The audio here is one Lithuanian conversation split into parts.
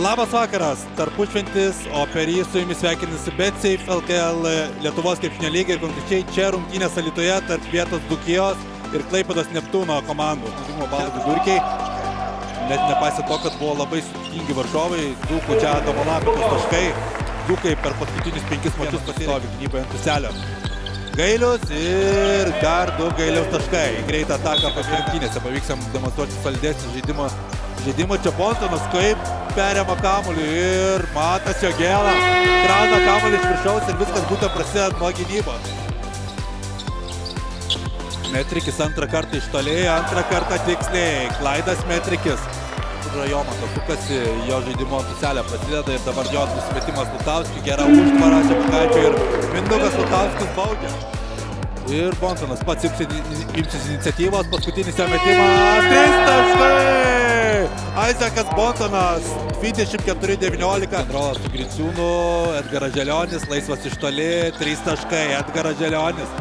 Labas vakaras, tarpušventis, o per jį su jumis sveikinasi BetSafe LKL Lietuvos krepšinio lygiai ir konkrečiai čia rungtynės Alitoje tarp vietos Dukijos ir Klaipados Neptūno komandų. Žaidimo balų vidurkiai, net nepaisant to, kad buvo labai sudėtingi varžovai, Dukų čia Domalapikos taškai, Dukai per paskutinius penkis mačius pasirovi gynyboje ant tuselio. Gailius ir dar du gailiaus taškai. Greitą ataką pasirinktinėse pavyks jam demonstruoti saldesnį žaidimą. Žaidimą čia Bontonas kaip perėma kamuolį ir matas jo gėlą. Krauna kamuolį iš viršaus ir viskas būtent prasideda nuo gynybos. Metrikis antrą kartą iš toliai, antrą kartą tiksliai. Klaidas Metrikis. Rajomatas sukasi, jo žaidimo puselė prasideda ir dabar jos nusimetimas Lutauskį, gera užtvara Šepkaičio ir Mindugas Lutauskis baudžia. Ir Bonsonas pats imsis iniciatyvos, paskutinis jo metimas, 3 taškai! Aizekas Bonsonas, 24-19. Kontrolas su Griciūnu, Edgaras Želionis, laisvas iš toli, 3 taškai, Edgaras Želionis.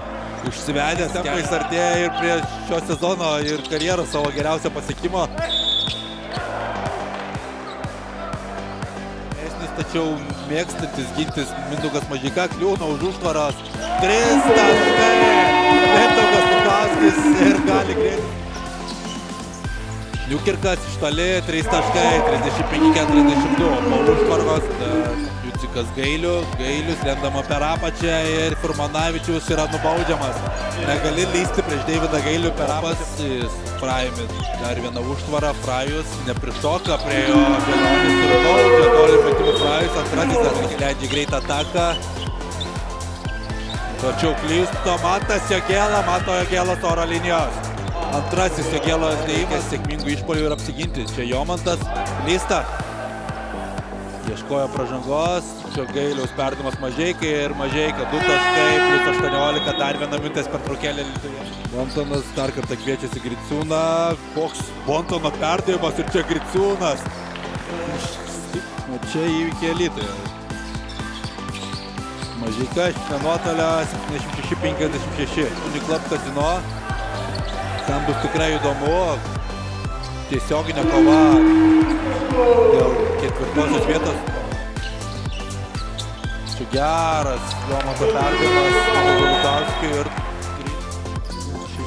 Užsivedęs, tempais artėja ir prie šio sezono ir karjeros savo geriausio pasiekimo. Tačiau mėgstantis gintis Mindugas Mažika kliūna už užtvaros. Tris taškai. Mindugas Lukauskis ir gali greitai. Niukirkas iš toli, 3 taškai, 35-42. Po užtvaros Jucikas Gailius, Gailius lendama per apačią ir Furmanavičius yra nubaudžiamas. Negali lysti prieš Davidą Gailių per apačią. Frajumis dar viena užtvara, Frajus neprišoka prie jo, Želionis ir toli Frajus, antrasis dar leidžia greitą ataką. Tačiau klysto, matas Jogėlą, mato Jogėlas oro linijos. Antrasis Jogėlas dėjimas sėkmingų išpolių ir apsiginti. Čia Jomantas klysta. Ieškojo pražangos, čia Gailiaus perdamas Mažeikai ir Mažeika 2 taškai, plus 18, dar viena minutės per trukėlę Lietuvoje. Bontonas dar kartą kviečiasi Griciūną, koks Bontono perdavimas ir čia Griciūnas. O čia įvykė Lietuvoje. Mažeika iš nenuotolio 76-56. Uniklub kazino. Ten bus tikrai įdomu. Tiesioginė kova dėl ketvirtosios vietos. Čia geras Jomato perdavimas Lutauskiui ir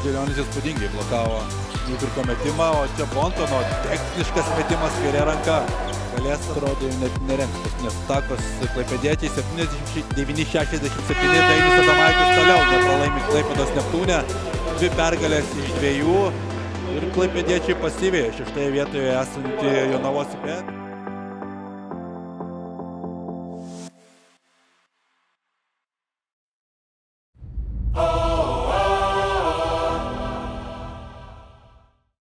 Želionis įspūdingai blokavo nupirko metimą, o čia Bontono techniškas metimas kairė ranka galės, atrodo, jau net nerengs, nes takos klaipėdėčiai 79-67, Dainis Adamaitis toliau nepralaimi Klaipėdos Neptūnę, dvi pergalės iš dviejų ir klaipėdėčiai pasivėjo šeštoje vietoje esanti Jonavos upė. Oh!